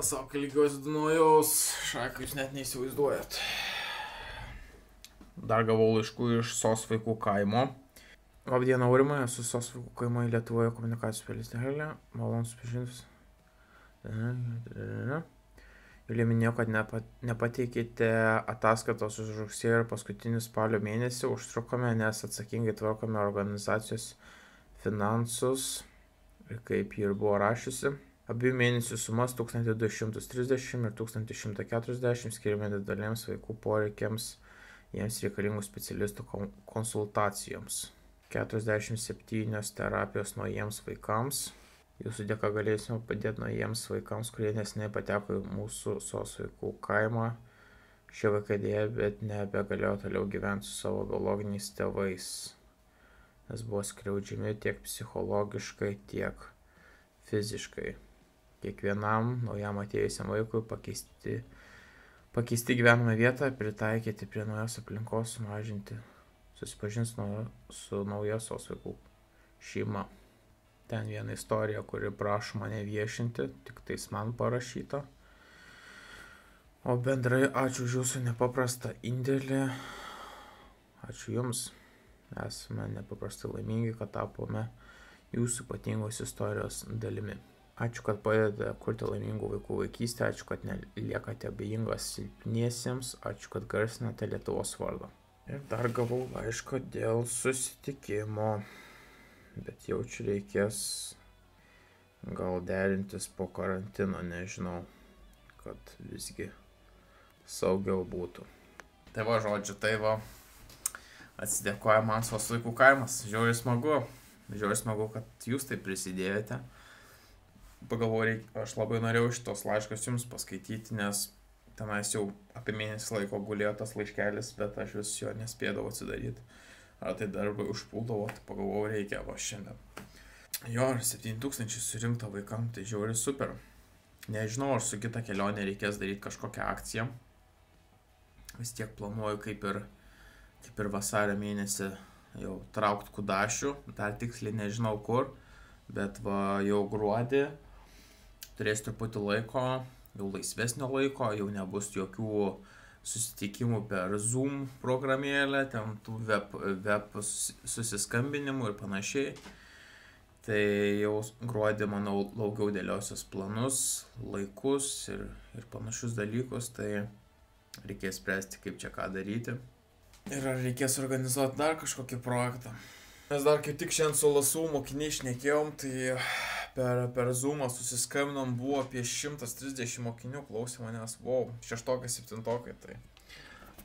Savo lygios Dunojaus, šaką jūs net neįsivaizduojat. Dar gavau laiškų iš SOS vaikų kaimo. Labdiena, Aurimai, esu SOS vaikų kaimo Lietuvoje komunikacijos specialistė. Malonu supažinti. Julija minėjo, kad nepa, nepateikite ataskaitos už rugsėjo ir paskutinį spalio mėnesį. Užtrukome, nes atsakingai tvarkome organizacijos finansus, kaip ji ir buvo rašiusi. Abiejų mėnesių sumas 1230 ir 1140 skiriame didelėms vaikų poreikiams, jiems reikalingų specialistų konsultacijoms. 47 terapijos naujiems vaikams. Jūsų dėka galėsime padėti naujiems vaikams, kurie nesiniai pateko į mūsų sos vaikų kaimą. Šie vaikai dėja, bet nebegalėjo toliau gyventi su savo biologiniais tėvais, nes buvo skriaudžiami tiek psichologiškai, tiek fiziškai kiekvienam naujam atėjusiam vaikui pakeisti, pakeisti gyvenamą vietą, pritaikyti prie naujos aplinkos, sumažinti, susipažins nuo, su naujosios vaikų šeima. Ten viena istorija, kuri prašo mane viešinti, tik tais man parašyta. O bendrai ačiū už jūsų nepaprastą indėlį. Ačiū Jums. Esame nepaprastai laimingi, kad tapome jūsų ypatingos istorijos dalimi. Ačiū, kad padedate kurti laimingų vaikų vaikystę, ačiū, kad neliekate abejingas silpniesiems, ačiū, kad garsinate Lietuvos vardą. Ir dar gavau laišką dėl susitikimo, bet jaučiu reikės gal derintis po karantino, nežinau, kad visgi saugiau būtų. Tai va, žodžiu, tai va, atsidėkoja man sos vaikų kaimas, žiauriai smagu, žiauriai smagu, kad jūs tai prisidėjote pagalvojau, aš labai norėjau šitos laiškas jums paskaityti, nes tenais jau apie mėnesį laiko gulėjo tas laiškelis, bet aš vis jo nespėdavau atsidaryti. Ar tai darbai užpuldavo, tai pagalvojau, reikia va šiandien. Jo, 7000 surinkta vaikam, tai žiauri super. Nežinau, ar su kita kelionė reikės daryti kažkokią akciją. Vis tiek planuoju kaip ir, kaip ir vasario mėnesį jau traukt kudašių, dar tiksliai nežinau kur, bet va jau gruodį turės truputį laiko, jau laisvesnio laiko, jau nebus jokių susitikimų per Zoom programėlę, ten tų web, web susiskambinimų ir panašiai. Tai jau gruodį, manau, daugiau dėliosios planus, laikus ir, ir panašius dalykus, tai reikės spręsti, kaip čia ką daryti. Ir ar reikės organizuoti dar kažkokį projektą. Mes dar kaip tik šiandien su lasų mokiniai išnekėjom, tai per, per Zoomą susiskambinom, buvo apie 130 mokinių, klausė manęs, wow, šeštokai, septintokai, tai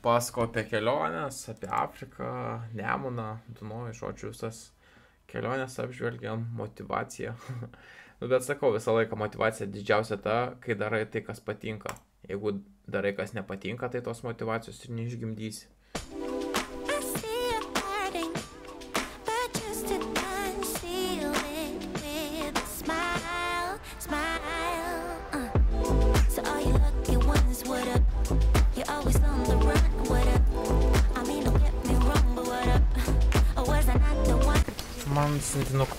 pasako apie keliones, apie Afriką, Nemuną, Dunojų, žodžiu, visas keliones apžvelgiam, motivaciją. nu, bet sakau, visą laiką motivacija didžiausia ta, kai darai tai, kas patinka. Jeigu darai, kas nepatinka, tai tos motivacijos ir neišgimdysi. Man sintinuką.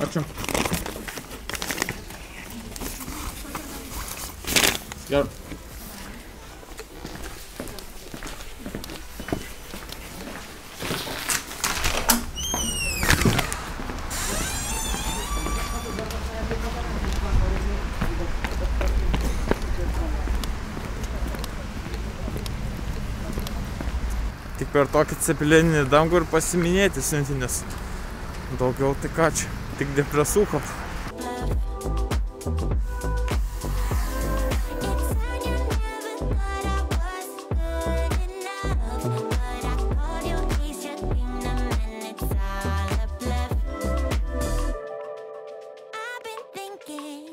Ačiū. Gerai. per tokį cepelininį dangų ir pasiminėti siuntinės. Daugiau tai ką čia, tik depresūkot. again.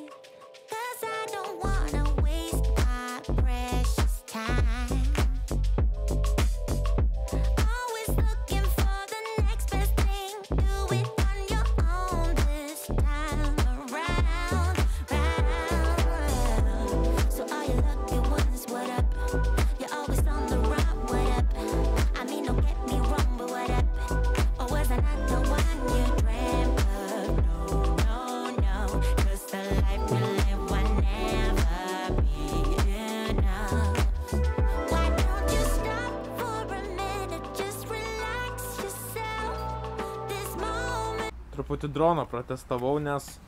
Truputį droną pratestavau, nes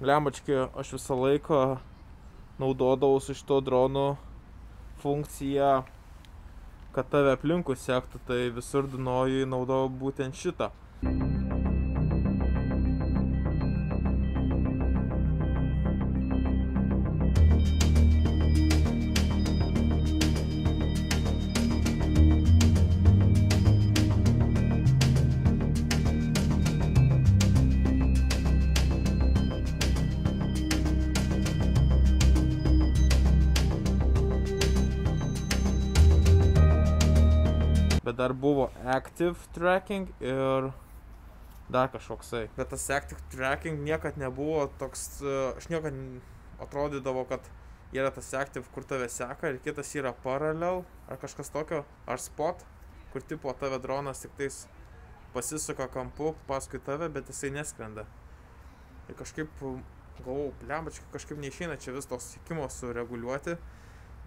lembački aš visą laiką naudodavau su šito dronu funkciją, kad tave aplinkų sektų, tai visur Dunojui naudojau būtent šitą. Dar buvo active tracking ir dar kažkoksai. Bet tas active tracking niekad nebuvo toks, e, aš niekad atrodydavo, kad yra tas active, kur tave seka ir kitas yra parallel ar kažkas tokio, ar spot, kur tipo tave dronas tik tais pasisuka kampu paskui tave, bet jisai neskrenda. Ir kažkaip galvojau, blembačkai kažkaip neišeina čia vis tos sėkimo sureguliuoti.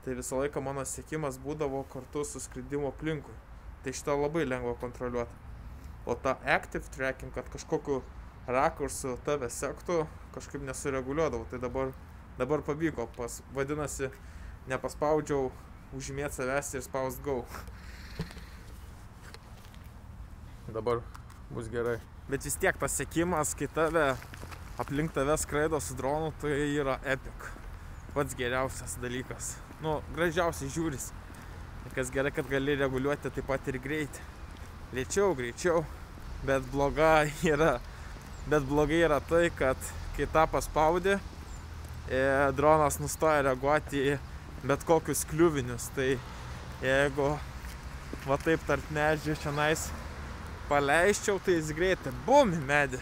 Tai visą laiką mano sėkimas būdavo kartu su skridimu aplinkui. Tai šitą labai lengva kontroliuoti. O tą active tracking, kad kažkokiu rakursu tave sektų, kažkaip nesureguliuodavau. Tai dabar, dabar pavyko. Pas, vadinasi, nepaspaudžiau užmėti savęs ir spaust go. Dabar bus gerai. Bet vis tiek tas sekimas, kai tave aplink tave skraido su dronu, tai yra epic. Pats geriausias dalykas. Nu, gražiausiai žiūris. Kas gerai, kad gali reguliuoti taip pat ir greitį. Lėčiau, greičiau. Bet bloga yra. Bet blogai yra tai, kad kai tą paspaudi, e, dronas nustoja reaguoti į bet kokius kliuvinius. Tai jeigu va taip tarp medžių šiandien paleisčiau, tai jis greitai bum į medį.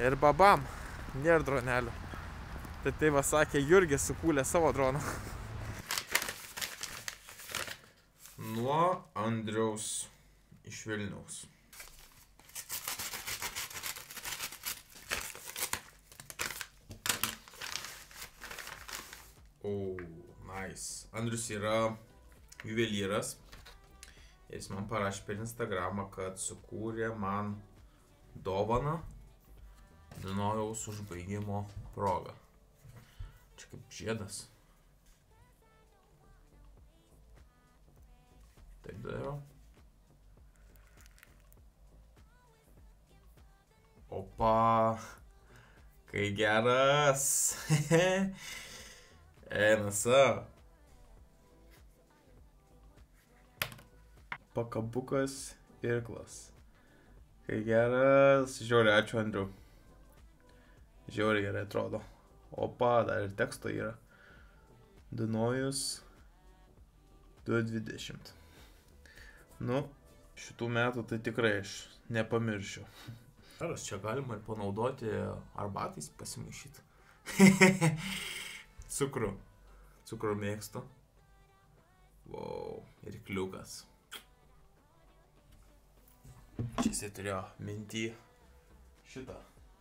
Ir babam, nėra dronelių. Tai tai va sakė Jurgis sukūlė savo droną. Nuo Andriaus iš Vilniaus. O, nice. Andrius yra juvelyras. Jis man parašė per Instagramą, kad sukūrė man dovaną Dunojaus užbaigimo progą. Čia kaip žiedas. Dariau. Opa. Kai geras. Savo. Pakabukas irklas. Kai geras. Žiauriai, ačiū Andriu. Žiauriai gerai atrodo. Opa, dar ir teksto yra. Dunojus 220. Nu, šitų metų tai tikrai aš nepamiršiu. Ar čia galima ir panaudoti arbatais pasimaišyti? Cukrų. Cukrų mėgstu. Wow, ir kliukas. Čia jisai turėjo mintį šitą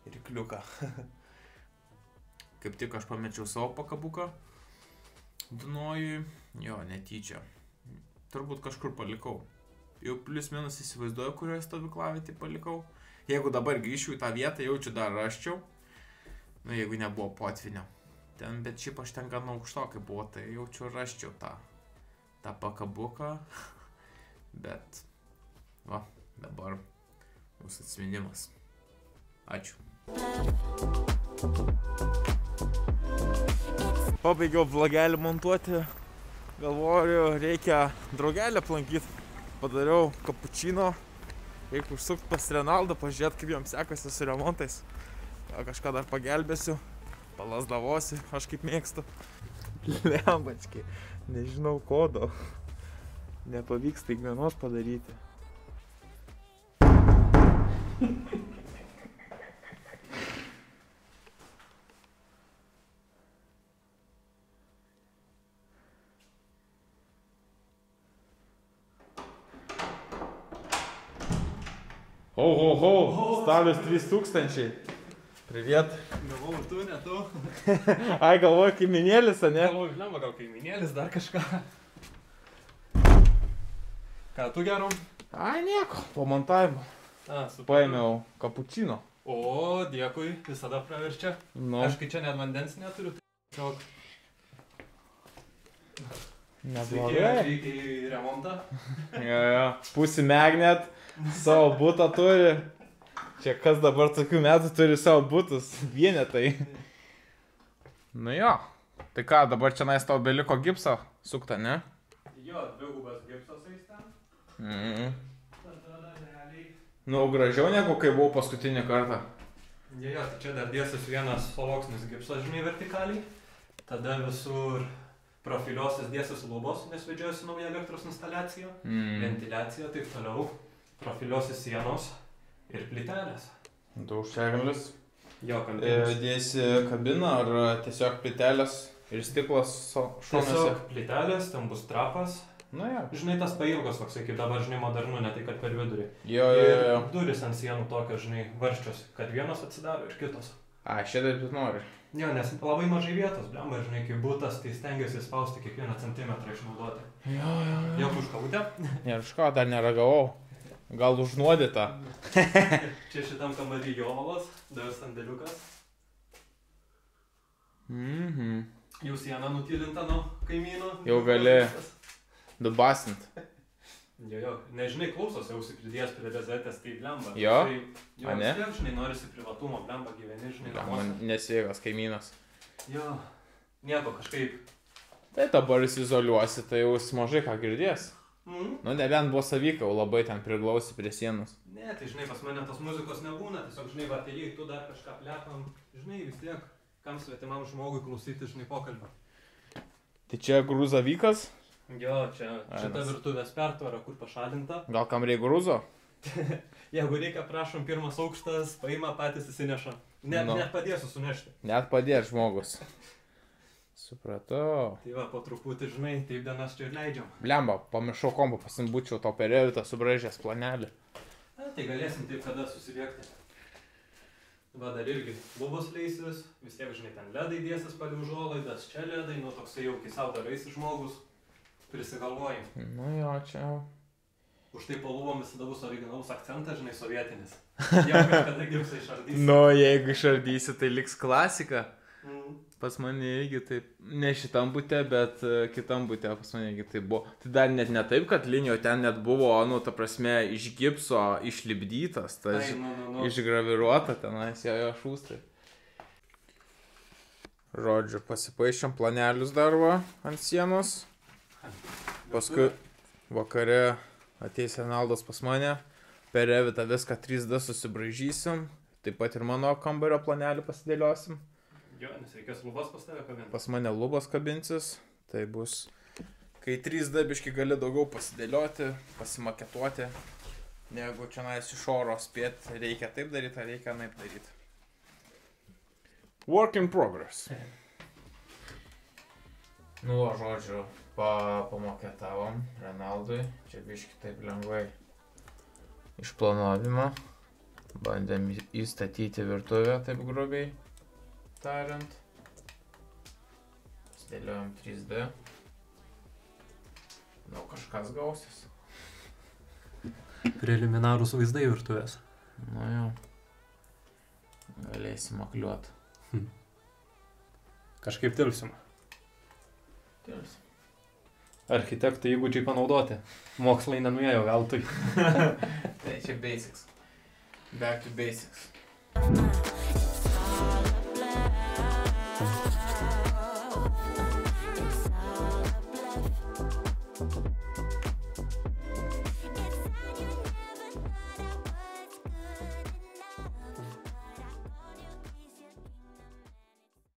ir kliuką. Kaip tik aš pamečiau savo pakabuką Dunojui. Jo, netyčia. Turbūt kažkur palikau. Jau plius minus įsivaizduoju, kurioje stovyklavietį palikau. Jeigu dabar grįšiu į tą vietą, jaučiu dar raščiau. Nu, jeigu nebuvo potvinio. Ten, bet šiaip aš ten gan aukštokai buvo, tai jaučiu raščiau tą, tą pakabuką. Bet, va, dabar mūsų atsiminimas. Ačiū. Pabaigiau vlogelį montuoti. Galvoju, reikia draugelį aplankyti. Padariau kapučino. Reikia užsukti pas Renaldą, pažiūrėti, kaip jam sekasi su remontais. Kažką dar pagelbėsiu. Palasdavosi, aš kaip mėgstu. Lembački. Nežinau kodo. Nepavyks taigmenos padaryti. Ho, ho, ho. Stalius 3000. Привет. Galvoju, tu, ne tu. Ai, galvoju, kaiminėlis, ne? Galvoju, žinoma, gal kaiminėlis dar kažką. Ką tu gero? Ai, nieko. Po montavimo. A, su Paėmiau kapučino. O, dėkui, visada praverčia. Nu, Aš kai čia net vandens neturiu, tai tiesiog sveiki neblogai. atvykę į remontą. Jo, jo. Pusi magnet, savo būtą turi. Čia kas dabar tokių metų turi savo būtus? Vienetai. Nu jo. Tai ką, dabar čia nais tau beliko gipso sukta, ne? Jo, dvigubas gipsas eis ten. Mm. Tada realiai. Nu, gražiau negu kai buvau paskutinį kartą. Jo, jo, tai čia dar dėsis vienas sluoksnis gipsas, žinai, vertikaliai. Tada visur profiliuosis dėsis lubos, nes vedžiojasi nauja elektros instaliacija. Mm. Ventiliacija, taip toliau. Profiliuosis sienos ir plytelės. Du šeglis. Jo, E, kampinis. Dėsi kabiną ar tiesiog plytelės ir stiklas šonuose? Tiesiog plytelės, ten bus trapas. Nu jo. Žinai, tas pailgas toks, kaip dabar, žinai, modernu, ne tai kad per vidurį. Jo, jo, jo. jo. Ir duris ant sienų tokios, žinai, varščios, kad vienos atsidaro ir kitos. A, šiandien taip nori. Jo, nes labai mažai vietos, blemba, žinai, kai būtas, tai stengiasi spausti kiekvieną centimetrą išnaudoti. Jo, jo. Jo, užkautė. Ne, iš ko dar neragavau. Gal užnuodyta. Čia šitam kambarį jovalas, dar sandėliukas. Mhm. Jų siena nutilinta nuo kaimynų. Jau gali. Dubasint. Jo, jo, nežinai, klausos, jau užsipridėjęs prie rezetės, tai blemba. Jo? Tai, jo, ne? tiek, žinai, norisi privatumo, blemba, gyveni, žinai, Man namuose. nesveikas kaimynas. Jo, nieko, kažkaip. Tai dabar jis izoliuosi, tai jau jis mažai ką girdės. Mm. Nu, nebent buvo savyka, labai ten priglausi prie sienos. Ne, tai žinai, pas mane tos muzikos nebūna, tiesiog, žinai, va, tai jei tu dar kažką plepam, žinai, vis tiek, kam svetimam žmogui klausyti, žinai, pokalbio. Tai čia grūzavykas? Jo, čia šita virtuvės pertvara, kur pašalinta. Gal kam reikia grūzo? Jeigu reikia, prašom, pirmas aukštas, paima patys įsineša. Net, Nu. net padėsiu sunešti. Net padėt žmogus. Supratau. Tai va, po truputį, žinai, taip dienas čia ir leidžiam. Blemba, pamiršau kompą, pasimbučiau to perėvitą subražęs planelį. Na, tai galėsim taip kada susiriekti. Va, dar irgi lubos leisis, vis tiek, žinai, ten ledai dėsis palį užuolaidas, čia ledai, nu toksai jau kai savo daraisi žmogus, prisigalvoji. Nu jo, čia. Už tai po lubom visada bus originalus akcentas, žinai, sovietinis. Jau kažkada gipsai išardys. Nu, jeigu išardysi, tai liks klasika. Mm. Pas mane irgi taip, ne šitam būte, bet e, kitam būte pas mane irgi taip buvo. Tai dar net ne taip, kad linijo ten net buvo, nu, ta prasme, iš gipso išlipdytas, tas Ai, nu, nu, nu. išgraviruota tenais jo jo šūstai. Žodžiu, pasipaišėm planelius dar va ant sienos. Paskui vakare ateis Renaldas pas mane, per revitą viską 3D susibražysim, taip pat ir mano kambario planelį pasidėliosim. Jo, nes reikės lubas pas tave kabinti. Pas mane lubos kabinsis, tai bus, kai 3D biški gali daugiau pasidėlioti, pasimaketuoti, negu čia nais iš oro spėti, reikia taip daryti, ar reikia naip daryti. Work in progress. Nu, žodžiu, pa, pamoketavom Renaldui, čia biški taip lengvai išplanavimą, bandėm įstatyti virtuvę, taip grubiai tariant. Dėliojam 3D. Nu, kažkas gausis. Preliminarūs vaizdai virtuvės. Nu jau. Galėsim akliuot. Kažkaip tilpsim. Tirs. Architektų įgūdžiai panaudoti. Mokslai nenuėjo veltui. Tai čia basics. Back to basics.